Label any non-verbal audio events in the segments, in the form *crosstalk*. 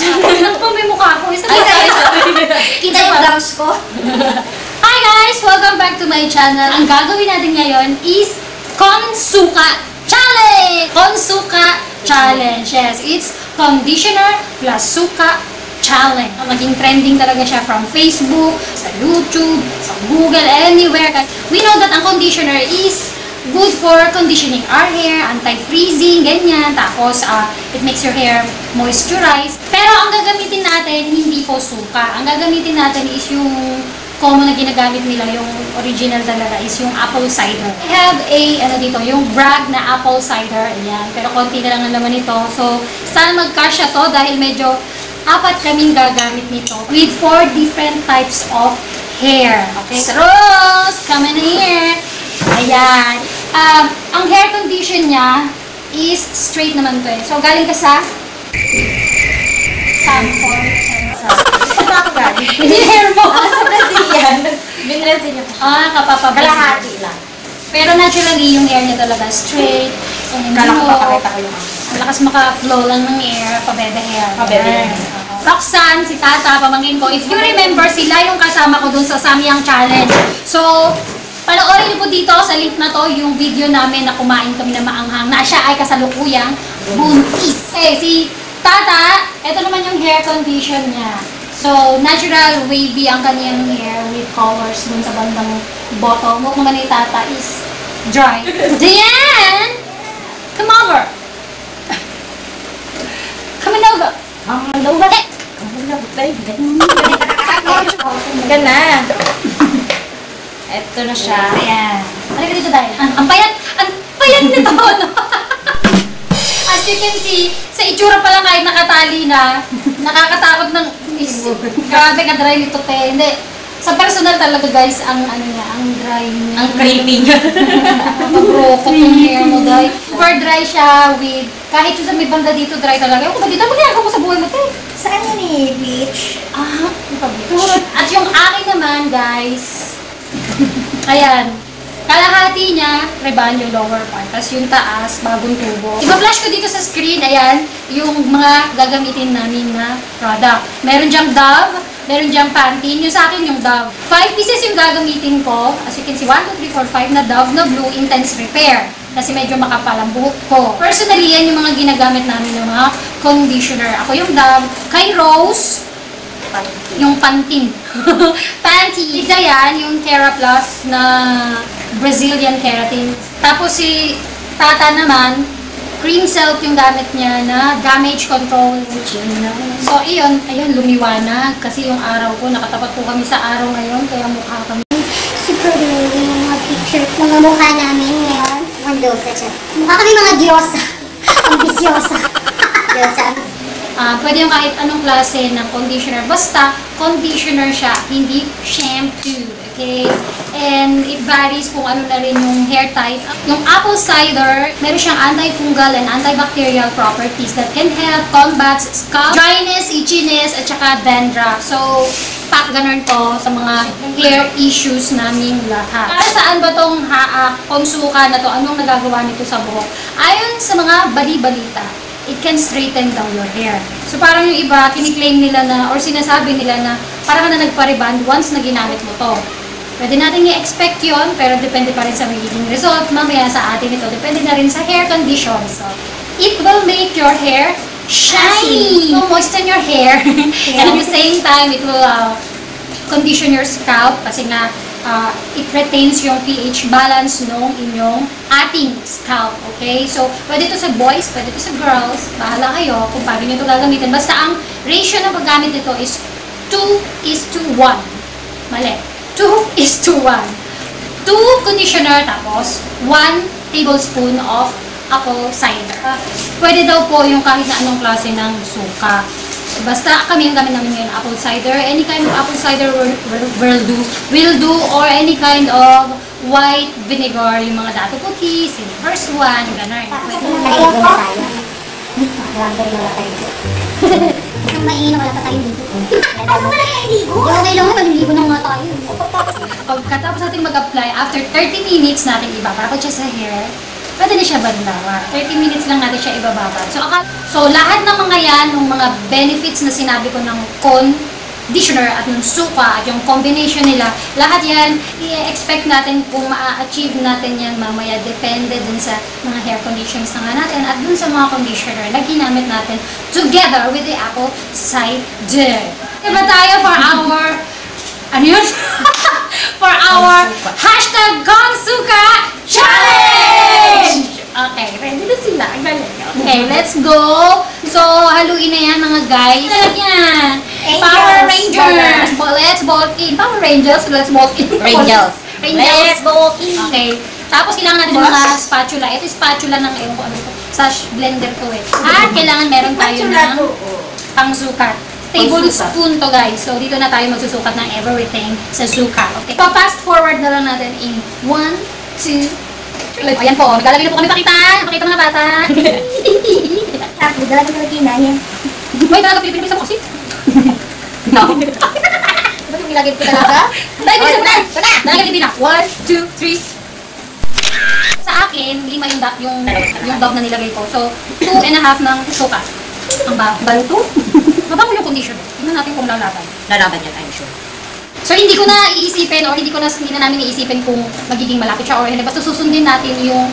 Pa may mukha ko? *laughs* Isa pa Kita yung gums ko. Hi guys! Welcome back to my channel. Ang gagawin natin ngayon is Konsuka Challenge! Konsuka Challenge. Yes, it's conditioner plus suka challenge. Maging trending talaga siya from Facebook, sa YouTube, sa Google, anywhere. We know that ang conditioner is good for conditioning our hair, anti-freezing, ganyan. Tapos, ah, it makes your hair moisturized. Pero ang gagamitin natin, hindi po suka. Ang gagamitin natin is yung common na ginagamit nila, yung original talaga, is yung apple cider. I have a, ano dito, yung brag na apple cider. Ayan. Pero konti na lang ang laman nito. So, sana magkasya to dahil medyo apat kaming gagamit nito with four different types of hair. Okay, Rose, come in here. Ayan. Um, ang hair condition niya is straight naman to eh. So, galing ka sa Sanford. Saan ba ako galing? Yung hair mo. Ah, sa Brazilian. Binrasil niya po. ah, kapapabili. Kalahati lang. Pero naturally, yung hair niya talaga straight. And Kala ko papakita ko yung. Ang lakas maka-flow lang ng air, pabebe hair. Pabebe hair. Roxanne, si Tata, pamangkin ko. If you remember, sila yung kasama ko dun sa Samyang Challenge. So, panoorin niyo po dito sa link na to yung video namin na kumain kami na maanghang na siya ay kasalukuyang buntis. Eh, si Tata, ito naman yung hair condition niya. So, natural wavy ang kanyang hair with colors dun sa bandang bottom. Huwag naman ni Tata is dry. *laughs* Diane! Come over! Come on over! Ang lawat. Ang lawat tayo. Gana. Ito na siya. Ayan. Halika dito dahil. Ang, ang payat, ang payat nito, *laughs* no? As you can see, sa itsura pa lang kahit nakatali na, nakakatakot ng is, grabe ka dry nito pe. Hindi. Sa personal talaga guys, ang ano niya, ang dry niya. Ang creepy niya. *laughs* Mag-rokot yung hair mo dahil. Super dry siya with, kahit yung sa may banda dito dry talaga. Yung kung dito, ano ginagawa mo sa buhay mo te? Saan yun eh, beach? Ah, ipabitch. At yung akin naman, guys, ayan, kalahati niya, reban yung lower part. Tapos yung taas, bagong tubo. Iba-flash ko dito sa screen, ayan, yung mga gagamitin namin na product. Meron diyang Dove, meron diyang Pantene. Yung sa akin, yung Dove. Five pieces yung gagamitin ko. As you can see, 1, 2, 3, 4, 5 na Dove na Blue Intense Repair. Kasi medyo makapal ang buhok ko. Personally, yan yung mga ginagamit namin ng mga conditioner. Ako yung Dove. Kay Rose, yung Pantene. *laughs* Pantene. Ito yan, yung Kera Plus na Brazilian keratin. Tapos si Tata naman, cream silk yung gamit niya na damage control. So, iyon, ayun, lumiwanag. Kasi yung araw ko, nakatapat po kami sa araw ngayon, kaya mukha kami. Super yung mga picture, mga mukha namin ngayon. Mendoza siya. Mukha kami mga diyosa. *laughs* Ambisyosa. Ah, pwede yung kahit anong klase ng conditioner. Basta, conditioner siya, hindi shampoo. Okay? And it varies kung ano na rin yung hair type. Yung apple cider, meron siyang antifungal and antibacterial properties that can help combat scalp dryness, itchiness, at saka dandruff. So, pack ganun to sa mga hair issues namin lahat. Para saan ba tong ha konsuka na to? Anong nagagawa nito sa buhok? Ayon sa mga bali-balita, it can straighten down your hair. So parang yung iba, kiniklaim nila na, or sinasabi nila na, parang na nagpa-reband once na ginamit mo to. Pwede natin i-expect yon pero depende pa rin sa magiging result. Mamaya sa atin ito, depende na rin sa hair conditions. So, it will make your hair shiny. It will moisten your hair. *laughs* And at the same time, it will uh, condition your scalp kasi nga uh, it retains yung pH balance nung inyong ating scalp. Okay? So, pwede ito sa boys, pwede ito sa girls. Bahala kayo kung paano nyo ito gagamitin. Basta ang ratio ng paggamit nito is 2 is to 1. Mali. 2 *laughs* is to 1. 2 conditioner tapos 1 tablespoon of apple cider. Pwede daw po yung kahit na anong klase ng suka. Basta kami yung gamit namin ngayon, apple cider. Any kind of apple cider will, will, will do. Will do or any kind of white vinegar, yung mga dato puti, first one, gano'n. Pwede. Naiyak ko. *laughs* Grabe rin wala tayo. Nung mainom, wala pa tayo dito. Ano ba na naligo? Okay lang, maliligo na nga tayo. Pagkatapos natin mag-apply, after 30 minutes natin iba, para ko siya sa hair, pwede na siya banlawan. 30 minutes lang natin siya ibababad. So, so lahat ng mga yan, ng mga benefits na sinabi ko ng conditioner at ng suka at yung combination nila, lahat yan, i-expect natin kung ma-achieve natin yan mamaya. Depende dun sa mga hair conditions na nga natin at dun sa mga conditioner na ginamit natin together with the apple cider. Diba tayo for our, ano yun? *laughs* for our hashtag Gongsuka Challenge! Okay, ready na sila. Ang galing. Okay, let's go. So, haluin na yan mga guys. Talagyan. Power Rangers. Let's bolt in. Power Rangers. Let's bolt in. Rangers. Rangers. Let's go in. Okay. Tapos, kailangan natin mga spatula. Ito yung spatula ng, ewan ko ano sa blender ko eh. At kailangan meron tayo ng pangsukat. Tablespoon to guys. So, dito na tayo magsusukat ng everything sa sukat. Okay. Pa-fast forward na lang natin in 1, 2, 3. Ayan po. Naglalagay na po kami pakita. Pakita mga bata. Dala ko lagi na yan. May talaga Pilipino sa kasi. *laughs* No. Ba't yung ilagay ko talaga? Dahil bilisan mo na. Nalagay Pilipina. 1, 2, 3. Sa akin, lima yung, da- yung, yung dog na nilagay ko. So, two and a half ng sukat. Ang ba baluto? Mabango yung condition. Tingnan natin kung lalaban. Lalaban yan, I'm sure. So hindi ko na iisipin or hindi ko na hindi na namin iisipin kung magiging malapit siya or hindi. Basta susundin natin yung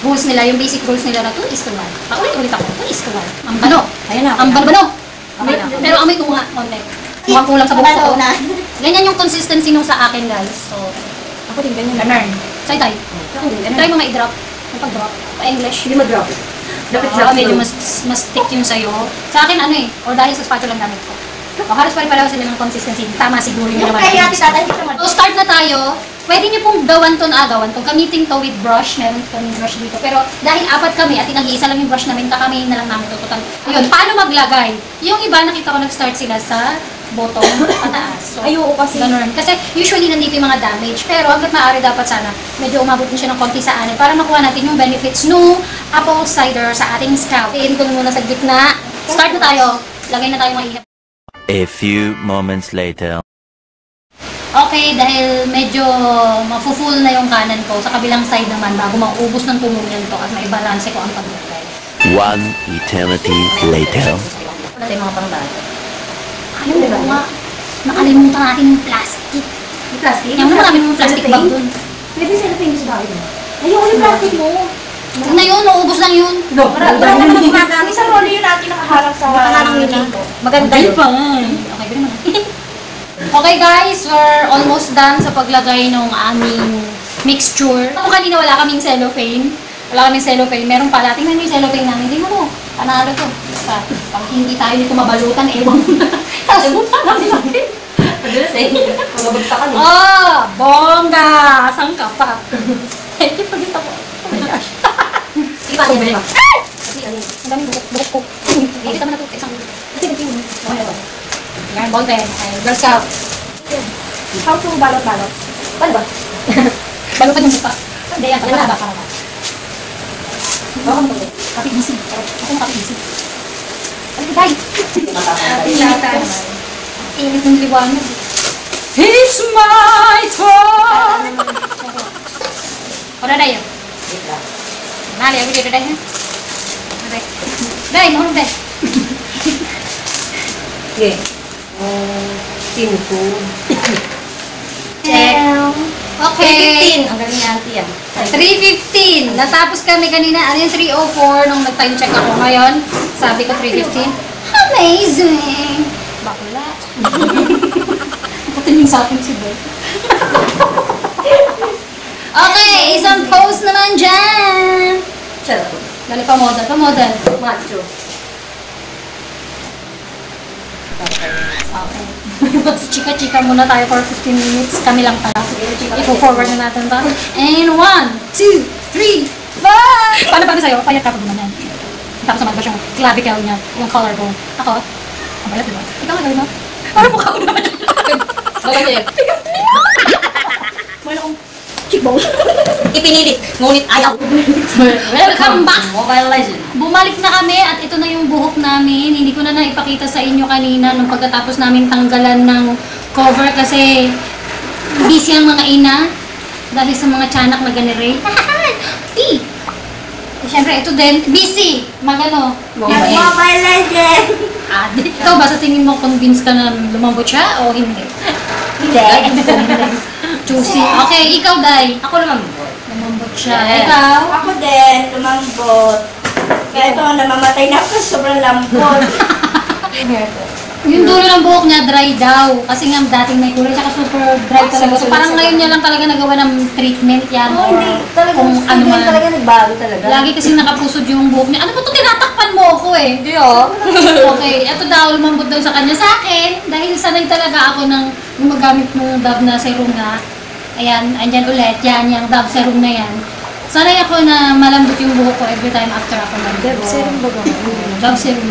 rules nila, yung basic rules nila na 2 is to 1. Paulit-ulit ako, 2 is to 1. Ang bano. Ayun na. Ang bano-bano. Okay na. Pero amoy kuha, konti. Mukhang kulang sa buhok ko. na. Ganyan yung consistency nung sa akin, guys. So, Ako din ganyan. ganun. Say tayo. Try mo ma-drop. Pag-drop. Pa-English. Hindi mag-drop. Dapat Oo, medyo mas, mas thick yung sa'yo. Sa akin, ano eh, or dahil sa spatula lang gamit ko. O, halos pare-pareho sila ng consistency. Tama siguro yung ginawa Kaya natin tatay dito mag- So, start na tayo. Pwede niyo pong gawan to na agawan to. Gamitin to with brush. Meron kaming brush dito. Pero dahil apat kami at nag-iisa lang yung brush namin, kakamayin na lang namin tututan. Ayun, paano maglagay? Yung iba, nakita ko nag-start sila sa bottom pataas. So, Ayoko kasi. Ganun. Kasi usually nandito yung mga damage. Pero hanggat maaari dapat sana, medyo umabot din siya ng konti sa anin para makuha natin yung benefits no apple cider sa ating scalp. Iin ko muna sa gitna. Start na tayo. Lagay na tayo mainit. A few moments later. Okay, dahil medyo mafu-full na yung kanan ko, sa kabilang side naman, bago maubos ng tuluyan to at maibalanse ko ang paglagay. One eternity later. Wala tayong mga pangbata. Ayaw ko nga. Nakalimutan natin yung plastic. Yung plastic? Yung marami yung plastic bag dun. Pwede sila pa yung sa bahay mo. Ayoko yung plastic mo. Huwag na yun, naubos lang yun. No, marami naman gumagamit. Sa rolo yun natin nakaharap sa meeting ko. Maganda yun. Okay, mo na. okay guys, we're almost done sa paglagay ng aming mixture. Kung kanina wala kaming cellophane, wala kaming cellophane, meron pala. Tingnan mo yung cellophane namin. Tingnan mo, panalo to. Pa, pag hindi tayo nito mabalutan, ewan mo na. Tapos namin lagi. Madalas eh. Magabagsakan eh. Ah, bongga! Saan ka pa? Thank you for this ako. Oh my gosh. Sige pa, sige pa. Ang daming bukok, bukok ko. Hindi naman na ito. Isang ito yung Okay ba? Yan, bonte. Ay, Girl Scout. How to balot-balot? Paano ba? Balutan yung mukha. Hindi yan, pala ba? Para ba? Baka mo to. Kapit busy. Ako na kapit busy. Ano ba tayo? Init ng liwanag. It's my turn! Ora na yun. Nali, ako dito dahil. Aray. Dahil, mahulog dahil. Sige. Um, Sinfood. Check. Okay. 15. Ang galing ni auntie yan. 3.15. Natapos kami kanina. Ano yung 3.04 nung nag-time check ako ngayon? Sabi ko 3.15. Amazing! Bakla. Patingin sa akin si Beth. *laughs* okay, isang pose naman dyan. Charot. Dali pa model, pa model. Macho. Okay. *laughs* Chika-chika muna tayo for 15 minutes. Kami lang pala. Ipo-forward na natin ba? And one, two, three, five! Paano paano sa'yo? Payat ka pa naman yan. Tapos naman ba yung clavicle niya, yung collarbone. Ako, ang bayat diba? Ikaw nga gawin mo? Parang mukha ko naman yung Bakit yun? Wala akong cheekbone. *laughs* Ipinilit. Ngunit ayaw. Welcome back! Mobile Legend. Bumalik na kami at ito na yung buhok namin. Hindi ko na naipakita sa inyo kanina nung pagkatapos namin tanggalan ng cover kasi busy ang mga ina dahil sa mga tiyanak na ganire. *laughs* Pi! Siyempre, ito din, busy. Magano. Mobile. Mobile Legend. Ah, di- ikaw ba sa tingin mo convinced ka na lumambot siya o hindi? Hindi. Juicy. Okay, ikaw, Day. Ako lumambot. Lumambot siya. Yes. Ikaw? Ako din, lumambot. Kaya ito, namamatay na ako sobrang lambot. *laughs* Yung dulo ng buhok niya, dry daw. Kasi nga dating may kulay, tsaka super dry talaga. So parang ngayon niya lang talaga nagawa ng treatment yan. Oo, or hindi. Talaga, kung ano man. talaga nagbago talaga. Lagi kasi nakapusod yung buhok niya. Ano ba ito? Tinatakpan mo ako eh. Hindi oh. *laughs* okay, ito daw, lumambot daw sa kanya. Sa akin, dahil sanay talaga ako ng gumagamit ng Dove na serum nga. Ayan, andyan ulit. Yan, yung Dove serum na yan. Sanay ako na malambot yung buhok ko every time after ako mag-Dove serum ba ba? Dove serum.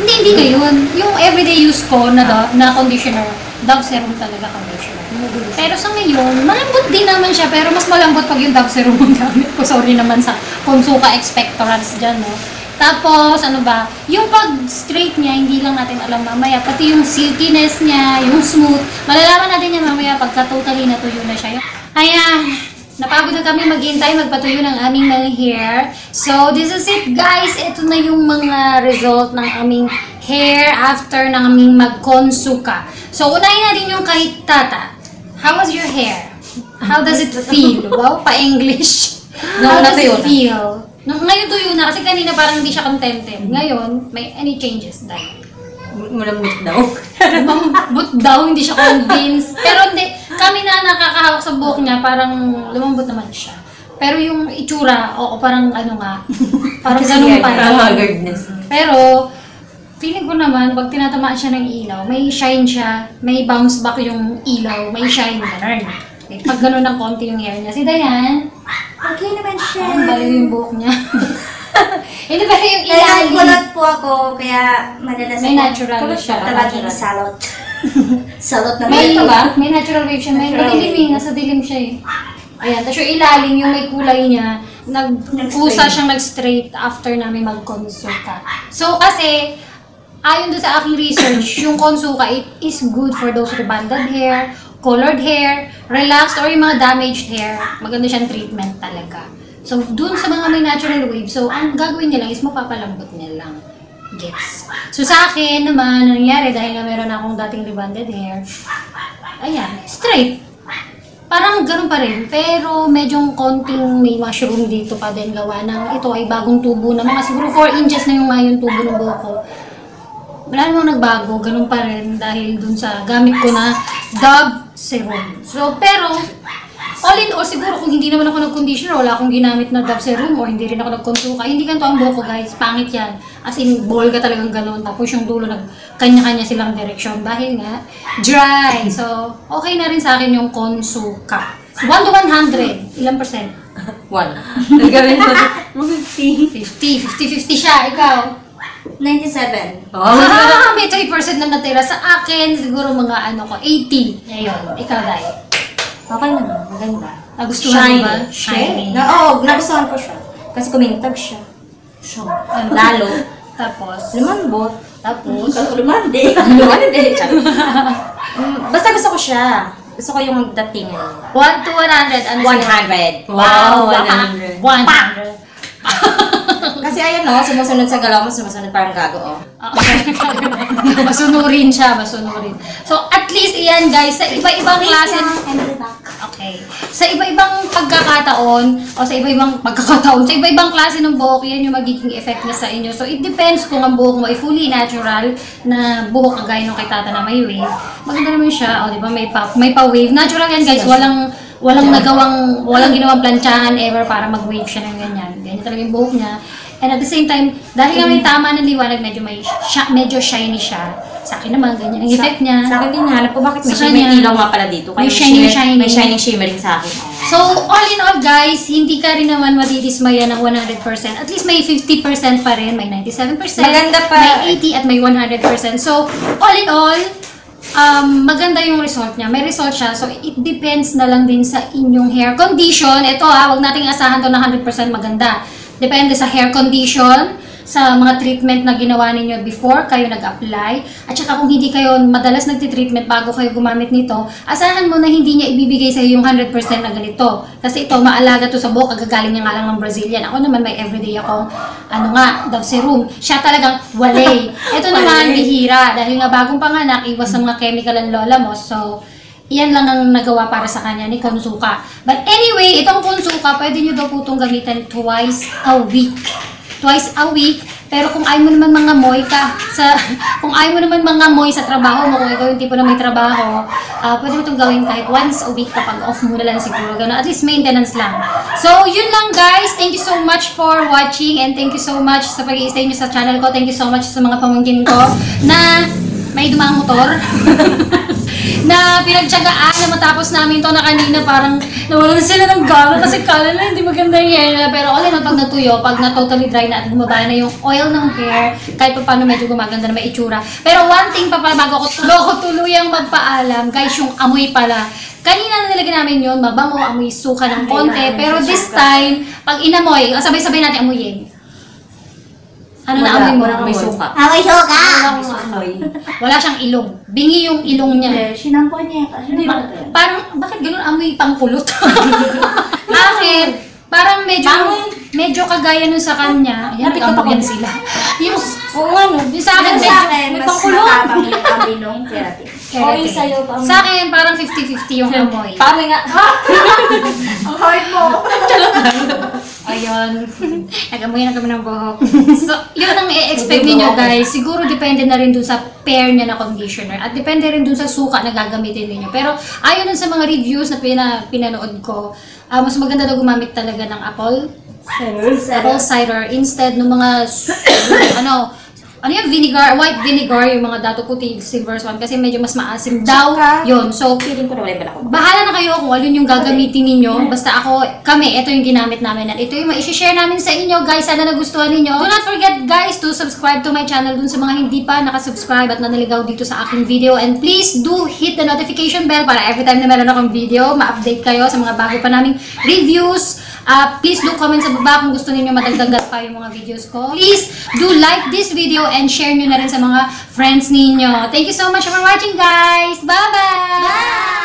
Hindi, hindi ngayon. Yung everyday use ko na, do- na conditioner, Dove serum talaga conditioner. Pero sa ngayon, malambot din naman siya, pero mas malambot pag yung Dove serum ang gamit ko. Sorry naman sa Consuka expectorants dyan, no? Tapos, ano ba, yung pag-straight niya, hindi lang natin alam mamaya. Pati yung silkiness niya, yung smooth. Malalaman natin yan mamaya pagka totally natuyo na siya. Ayan, napagod na kami maghintay, magpatuyo ng aming mga hair. So, this is it guys. Ito na yung mga result ng aming hair after ng aming mag-consuka. So, unahin natin yung kay Tata. How was your hair? How does it feel? Wow, pa-English. How Nung does it feel? Nung, ngayon tuyo na, kasi kanina parang hindi siya contented. Ngayon, may any changes dahil. Malambot daw. Lumambot daw, hindi siya convinced. Pero hindi, kami na nakakahawak sa buhok niya, parang lumambot naman siya. Pero yung itsura, oo, parang ano nga, parang ganun pa rin. haggardness. Pero, feeling ko naman, pag tinatamaan siya ng ilaw, may shine siya, may bounce back yung ilaw, may shine, ganun. Eh, Pag ganun ng konti yung hair niya. Si Dayan, Okay naman siya. ang baliw yung buhok niya. *laughs* Hindi ba yung Kaya ilalim? kulot po ako, kaya madalas May natural siya. Tawagin salot. *laughs* salot na May, ito ba? may natural wave siya. May Natural madilim eh. Nasa dilim siya eh. Ayan. Tapos yung ilalim, yung may kulay niya, nag-usa Nag-straight. siyang nag-straight after namin mag-consulta. So, kasi, ayon doon sa aking research, yung consuka, it is good for those rebonded hair, colored hair, relaxed, or yung mga damaged hair. Maganda siyang treatment talaga. So, dun sa mga may natural wave, so, ang gagawin niya lang is mapapalambot niya lang. Gets. So, sa akin naman, ang nangyari, dahil nga meron akong dating rebonded hair, ayan, straight. Parang ganun pa rin, pero medyong konting may mushroom dito pa din gawa ng ito ay bagong tubo na mga siguro 4 inches na yung nga yung tubo ng buhok ko. Wala namang nagbago, ganun pa rin dahil dun sa gamit ko na Dove Serum. So, pero, all in all, siguro kung hindi naman ako nag-conditioner, wala akong ginamit na Dove Serum or hindi rin ako nag-consuka, hindi ganito ang buhok ko guys, pangit yan. As in, ball ka talagang ganun, tapos yung dulo nag kanya-kanya silang direksyon dahil nga dry. So, okay na rin sa akin yung consuka. 1 to 100, ilang percent? *laughs* One. Nagawin mo. Mga 50. 50, 50-50 siya, ikaw. 97. Ah, *laughs* may 3% na natira sa akin. Siguro mga ano ko, 80. Ngayon, ikaw, Dai. Okay naman. Maganda. Nagustuhan mo ba? Shiny. Na, oo, nagustuhan ko siya. Kasi kumintab siya. Siya. Ano? Lalo. *laughs* Tapos, Lumambot. Tapos, Lumande. lumande. *laughs* Mm, Basta gusto ko siya. Gusto ko yung dating. 1 to 100. Ano siya? 100. Wow, 100. 100. Kasi ayan no, sumusunod sa galaw mo, sumusunod parang gago oh. *laughs* masunurin siya, masunurin. So, at least, iyan guys, sa iba-ibang klase. Okay. Sa iba-ibang pagkakataon, o sa iba-ibang *laughs* pagkakataon, sa iba-ibang klase ng buhok, yan yung magiging effect niya sa inyo. So, it depends kung ang buhok mo ay fully natural na buhok kagaya nung kay tata na may wave. Maganda naman siya, o di ba, may pa, may pa-wave. Natural yan guys, walang walang nagawang, walang ginawang plantsahan ever para mag-wave siya ng ganyan. Ganyan talaga yung buhok niya. And at the same time, dahil nga may tama ng liwanag, medyo may sya- medyo shiny siya. Sa akin naman, ganyan ang effect niya. Sa akin din hanap ko bakit may, Sa may ilaw nga pala dito. may Kaya shining, shimmer- shining. May shining shimmering sa akin. So, all in all guys, hindi ka rin naman madidismaya ng 100%. At least may 50% pa rin, may 97%. Maganda pa. May 80 at may 100%. So, all in all, um, maganda yung result niya. May result siya. So, it depends na lang din sa inyong hair condition. Ito ha, wag nating asahan to na 100% maganda. Depende sa hair condition, sa mga treatment na ginawa ninyo before kayo nag-apply. At saka kung hindi kayo madalas nagtitreatment bago kayo gumamit nito, asahan mo na hindi niya ibibigay sa yung 100% na ganito. Kasi ito, maalaga to sa buhok, kagagaling niya nga lang ng Brazilian. Ako naman may everyday akong, ano nga, daw serum. Siya talagang walay. Ito naman, *laughs* bihira. Dahil nga bagong panganak, iwas sa mga chemical ang lola mo. So, Iyan lang ang nagawa para sa kanya ni Konsuka. But anyway, itong Konsuka, pwede nyo daw po itong gamitan twice a week. Twice a week. Pero kung ayaw mo naman mga moy ka, sa, *laughs* kung ayaw mo naman mga moy sa trabaho mo, kung ikaw yung tipo na may trabaho, ah pwede mo itong gawin kahit once a week kapag off mo na lang siguro. Ganun. At least maintenance lang. So, yun lang guys. Thank you so much for watching and thank you so much sa pag-i-stay nyo sa channel ko. Thank you so much sa mga pamangkin ko na may dumaang motor. *laughs* na pinagtsagaan na matapos namin to na kanina parang nawalan sila ng gana kasi kala na hindi maganda yung hair nila. Pero all in all, pag natuyo, pag na totally dry na at bumaba na yung oil ng hair, kahit pa paano medyo gumaganda na may itsura. Pero one thing pa pala bago ko loko *laughs* tuluyang magpaalam, guys, yung amoy pala. Kanina na nilagyan namin yun, mabango, amoy suka ng konti. Pero this time, pag inamoy, sabay-sabay natin amuyin. Ano na amoy mo? Walang may suka. Amoy suka! May sumoy. Wala siyang ilong. Bingi yung ilong niya. Eh, sinampo niya. Hindi Ma- parang, bakit ganun amoy pangkulot? *laughs* Akin, parang medyo, medyo kagaya nun sa kanya. Ayan, nagkampak yan sila. Yung, Oo nga no. yung sa akin, medyo, may mas pangkulot. matapang yung kami nung *laughs* keratin. Sa'yo pa. Sa akin, parang 50-50 yung amoy. Pami nga. *laughs* Ang hard mo. Ayun. *laughs* Nagamoy na kami ng buhok. *laughs* so, yun ang i-expect ninyo guys. Siguro depende na rin dun sa pair niya na conditioner. At depende rin dun sa suka na gagamitin ninyo. Pero ayon dun sa mga reviews na pina, pinanood ko, ah, mas maganda daw gumamit talaga ng apple apple cider instead ng mga *coughs* ano ano yung vinegar, white vinegar, yung mga dato puti, silver swan, kasi medyo mas maasim daw. Tsaka- Yun. So, Feeling ko na wala ba ako. Bahala na kayo kung alin yung gagamitin ninyo. Basta ako, kami, ito yung ginamit namin. At ito yung ma-share namin sa inyo, guys. Sana nagustuhan ninyo. Do not forget, guys, to subscribe to my channel dun sa mga hindi pa nakasubscribe at nanaligaw dito sa aking video. And please do hit the notification bell para every time na meron akong video, ma-update kayo sa mga bago pa naming reviews. Uh, please do comment sa baba kung gusto niyo madagdagan pa yung mga videos ko. Please do like this video and share nyo na rin sa mga friends ninyo. Thank you so much for watching, guys! Bye-bye! Bye!